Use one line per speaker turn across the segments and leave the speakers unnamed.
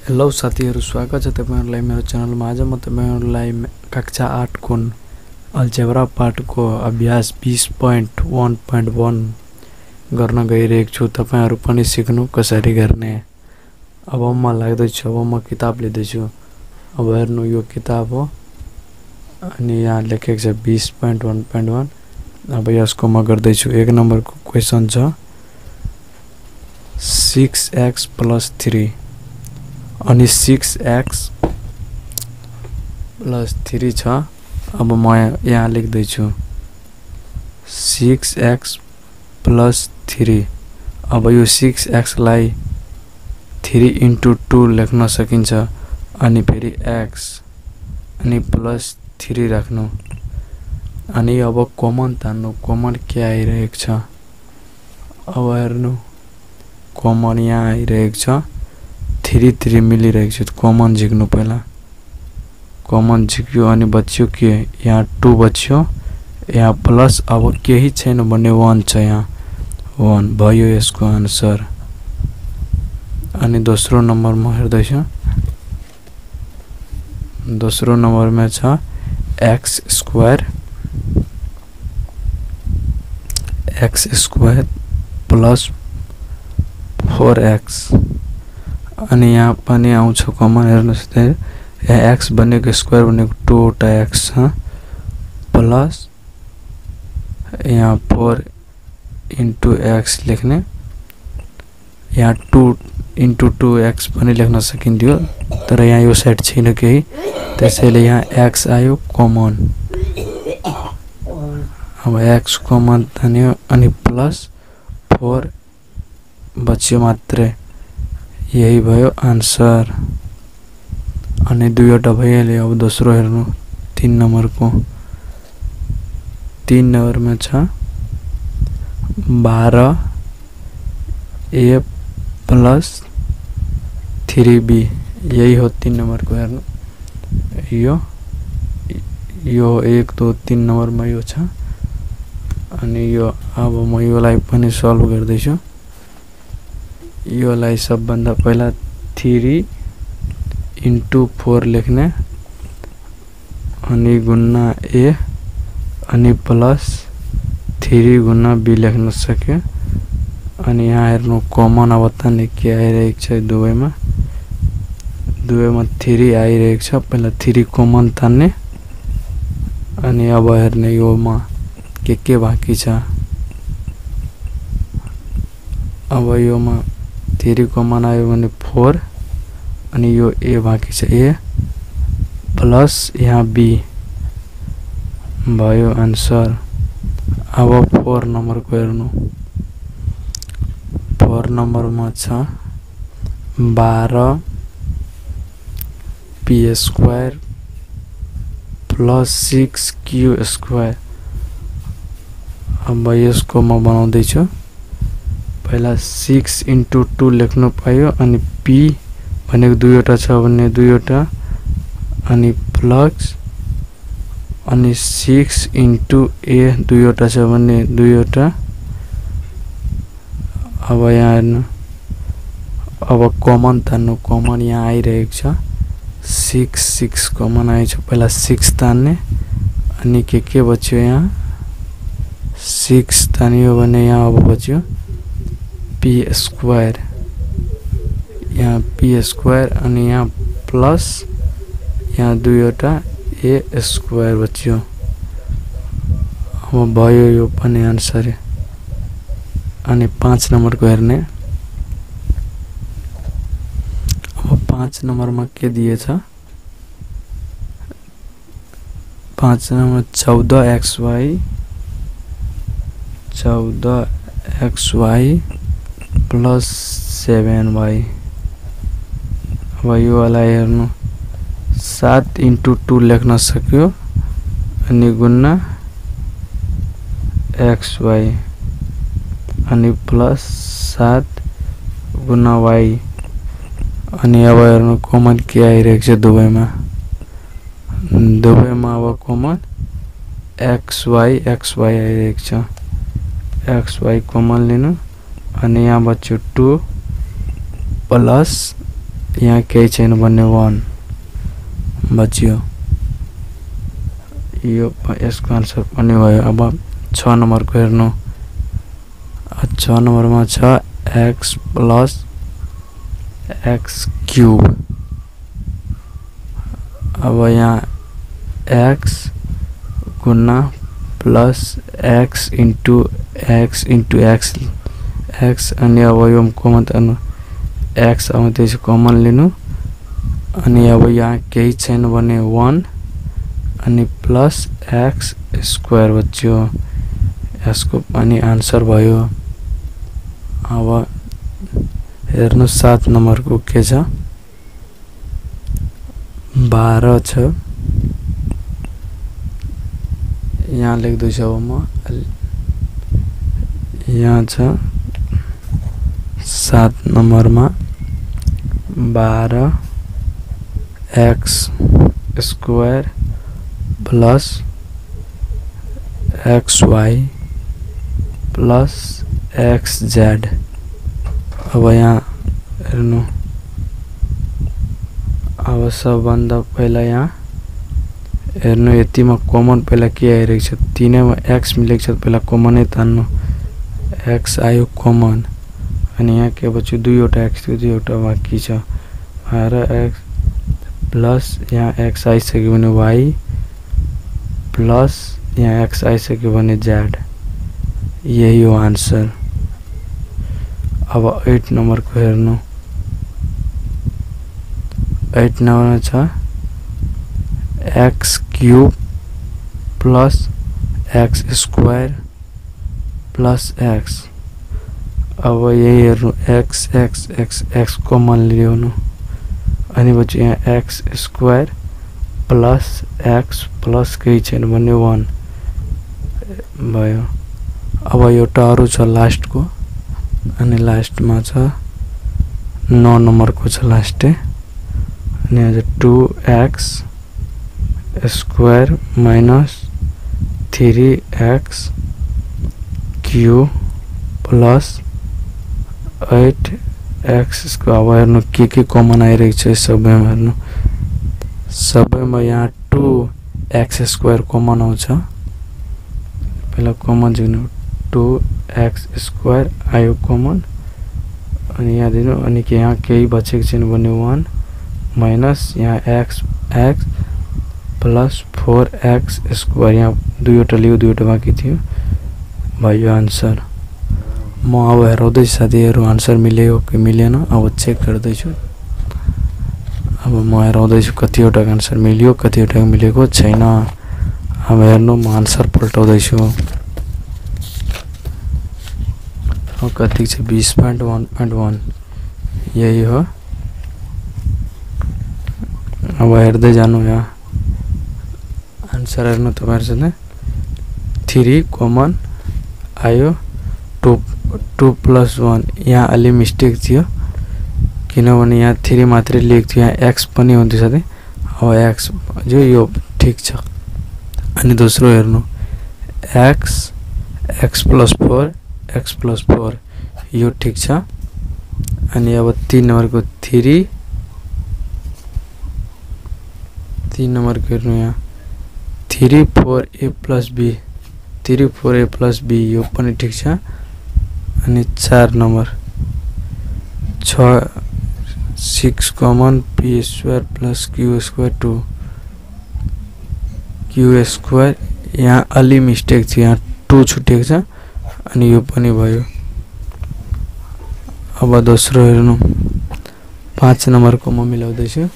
Hello साथीहरू स्वागत छ तपाईँहरूलाई मेरो च्यानलमा। आज म तपाईँहरूलाई कक्षा आठको अल्जेब्रा पाठको अभ्यास बिस पोइन्ट वान पोइन्ट वान गर्न गइरहेको छु। तपाईँहरू पनि सिक्नु कसरी गर्ने? अब म लाग्दैछु अब म किताब लिँदैछु। अब हेर्नु यो किताब हो। अनि यहाँ लेखेको छ बिस पोइन्ट वान पोइन्ट वान अब यसको म गर्दैछु। एक नम्बरको क्वेसन छ। सिक्स एक्स प्लस थ्री अनि सिक्स एक्स प्लस थ्री छ। अब म यहाँ लेख्दैछु। सिक्स एक्स प्लस थ्री अब यो सिक्स एक्सलाई थ्री इन्टु टू लेख्न सकिन्छ। अनि फेरि एक्स अनि प्लस थ्री राख्नु। अनि अब कमन तान्नु। कमन के आइरहेको छ? अब हेर्नु। कमन यहाँ आइरहेको छ। थ्री थ्री मिलिरहेको छ। कमन झिक्नु पहिला। कमन झिक्यो अनि बच्यो के? यहाँ टू बच्यो। यहाँ प्लस अब केही छैन भने वान छ यहाँ। वान भयो यसको आन्सर। अनि दोस्रो नम्बरमा हेर्दैछु। दोस्रो नम्बरमा छ x square. X square plus four x. अनि यहाँ पनि आउँछ कमन हेर्नुहोस् त यहाँ एक्स भनेको स्क्वायर भनेको टुवटा एक्स छ प्लस यहाँ फोर इन्टु एक्स लेख्ने यहाँ टु इन्टु टू एक्स पनि लेख्न सकिन्थ्यो तर यहाँ यो साइड छैन केही त्यसैले यहाँ एक्स आयो कमन अब एक्स कमन तान्यो अनि प्लस फोर बच्यो मात्रै यही भयो आन्सर। अनि दुईवटा भइहाल्यो अब दोस्रो हेर्नु। तिन नम्बरको। तिन नम्बरमा छ बाह्र ए प्लस थ्री बी। यही हो तिन नम्बरको हेर्नु। यो यो एक दो तिन नम्बरमा यो छ। अनि यो अब म योलाई पनि सल्भ गर्दैछु। योलाई सबभन्दा पहिला थ्री इन्टु फोर लेख्ने अनि गुन्ना ए अनि प्लस थ्री गुन्ना बी लेख्न सक्यो। अनि यहाँ हेर्नु कमन अब तान्ने के आइरहेको छ दुवैमा। दुवैमा थ्री आइरहेको छ पहिला थ्री कमन तान्ने। अनि अब हेर्ने योमा के के बाँकी छ। अब योमा थ्री कमन आयो भने फोर अनि यो ए बाँकी छ। ए प्लस यहाँ बी भयो आन्सर। अब फोर नम्बरको हेर्नु। फोर नम्बरमा छ बाह्र P square plus six Q square. अब यसको म बनाउँदैछु। पहिला सिक्स इन्टु टू लेख्नु पायो अनि पी भनेको दुईवटा छ भने दुईवटा अनि प्लस अनि सिक्स इन्टु ए दुईवटा छ भने दुईवटा। अब यहाँ हेर्नु अब कमन तान्नु कमन यहाँ आइरहेको छ। सिक्स सिक्स कमन आएछ पहिला सिक्स तान्ने अनि के के बच्यो यहाँ? सिक्स तानियो भने यहाँ अब बच्यो पी स्क्वायर यहाँ पी स्क्वायर अनि यहाँ प्लस यहाँ दुईवटा ए स्क्वायर बच्यो अब भयो यो पनि आन्सर अनि पाँच नम्बरको हेर्ने। अब पाँच नम्बरमा के दिएछ? पाँच नम्बर चौध एक्स वाई चौध x y plus seven y अब वाला हेर्नु सात इन्टु टू लेख्न सक्यो, अनि एक्स वाई अनि प्लस सात गुना वाई अनि अब हेर्नु कमन के आइरहेको छ दुवैमा दुवैमा अब common x y x y छ एक्स वाई कमन लिनु। अने यहाँ बच्चों टू प्लस यहाँ के चेन बने वन। बच्चों यो इसको आंसर बने भाई अब छ नंबर को हेन छ नंबर में एक्स प्लस एक्स क्यूब। अब यहाँ एक्स गुना plus x into x into x x अनि अब यो कमन तान्नु एक्स अब त्यसो कमन लिनु। अनि अब यहाँ केही छैन भने वान अनि प्लस एक्स स्क्वायर बच्यो। यसको पनि आन्सर भयो। अब हेर्नु सात नम्बरको के छ? बाह्र छ। यहाँ लेख्दैछु अब म। यहाँ छ। सात नम्बरमा बाह्र x square plus x y plus x z. अब यहाँ हेर्नु। अब सबभन्दा पहिला यहाँ हेर्नु, यतिमा कमन पहिला के आइरहेको छ? तिनैमा एक्स छ, पहिला कमनै तान्नु। एक्स आयो कमन अनि यहाँ के बच्यो दुईवटा एक्स थियो दुईवटा बाँकी छ। बाह्र एक्स प्लस यहाँ एक्स आइसक्यो भने वाई प्लस यहाँ एक्स आइसक्यो भने जेड यही हो आन्सर। अब एट नम्बरको हेर्नु। एट नम्बरमा छ x cube plus x square plus x अब यही हेर्नु x x x x common ल्याउनु अनि यहाँ x square plus x plus केही छैन भने वान अब एउटा अरू छ लास्टको अनि लास्टमा छ नौ नम्बरको छ लास्टे two x square minus three x Q plus eight एक्सको अब हेर्नु के के कमन आइरहेको छ सबैमा हेर्नु। सबैमा यहाँ टु एक्स स्क्वायर कमन आउँछ पहिला कमन दिनु टु एक्स स्क्वायर आयो कमन। अनि यहाँ दिनु अनि के यहाँ केही बचेको छैन भने वान माइनस यहाँ x x plus four x square. यहाँ दुईवटा लियो दुईवटा बाँकी थियो भयो आन्सर म अब हेराउँदैछु साथीहरू आन्सर मिल्यो कि मिलेन अब चेक गर्दैछु अब म हेराउँदैछु कतिवटा आन्सर मिल्यो कतिवटा मिलेको छैन। अब हेर्नु म आन्सर कति बिस पोइन्ट वान पोइन्ट वान। यही हो। अब हेर्दै जानु यहाँ आन्सर हेर्नु तपाईँहरूसँग थ्री कमन, आयो, टु टु प्लस वान। यहाँ अलि मिस्टेक थियो किनभने यहाँ थ्री मात्रै लेखेको थियो यहाँ एक्स पनि हुन्थ्यो साथै अब एक्स जो यो ठिक छ। अनि दोस्रो हेर्नु। X x plus four x plus four यो ठिक छ। अनि अब तिन नम्बरको थ्री। तिन नम्बरको हेर्नु यहाँ। Three four A plus B. Three four A plus B यो पनि ठिक छ। अनि चार नम्बर। छ six common P square plus Q square two Q square यहाँ अलि मिस्टेक थियो यहाँ टू छुटेको छ अनि यो पनि भयो। अब दोस्रो हेर्नु। पाँच नम्बरको म मिलाउँदैछु।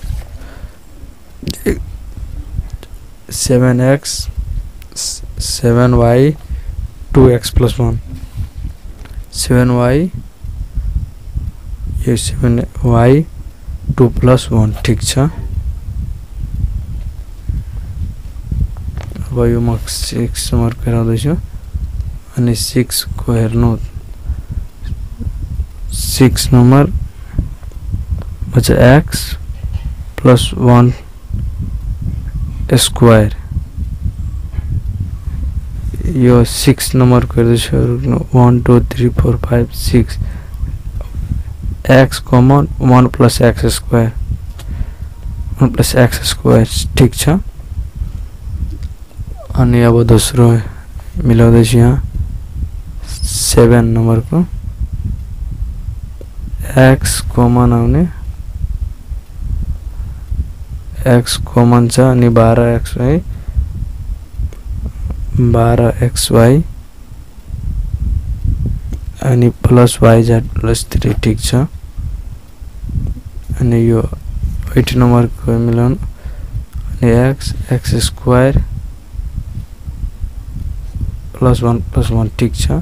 Seven x seven y two x plus one. Seven y यो seven y two plus one ठीक अब यो म सिक्स नम्बरको हेराउँदैछु अनि सिक्सको हेर्नु सिक्स नम्बर बच्च एक्स प्लस वान स्क्वायर यो सिक्स नम्बरको हेर्दैछु one two three four five six x common one plus x square one plus x square ठिक छ? अनि अब दोस्रो मिलाउँदैछु यहाँ। सेभेन नम्बरको एक्स कमन आउने। एक्स कमन छ, अनि बाह्र एक्स वाई बाह्र एक्स वाई अनि plus y z plus three ठिक छ। अनि यो एट नम्बरको मिलाउनु अनि x x square plus one plus one ठिक छ।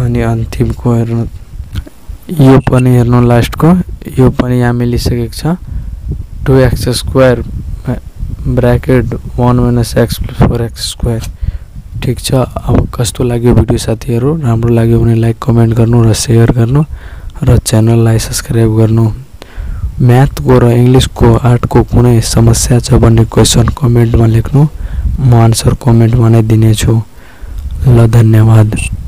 अनि अन्तिमको हेर्नु यो पनि हेर्नु लास्टको। यो पनि यहाँ मिलिसकेको छ। Two x square bracket one minus x plus four x square. ठिक छ। अब कस्तो लाग्यो भिडियो साथीहरू? राम्रो लाग्यो भने लाइक कमेन्ट गर्नु र सेयर गर्नु र च्यानललाई सब्सक्राइब गर्नु। म्याथको र इङ्ग्लिसको आर्टको कुनै समस्या छ भन्ने क्वेसन कमेन्टमा लेख्नु। म आन्सर कमेन्टमा नै दिनेछु। ल धन्यवाद।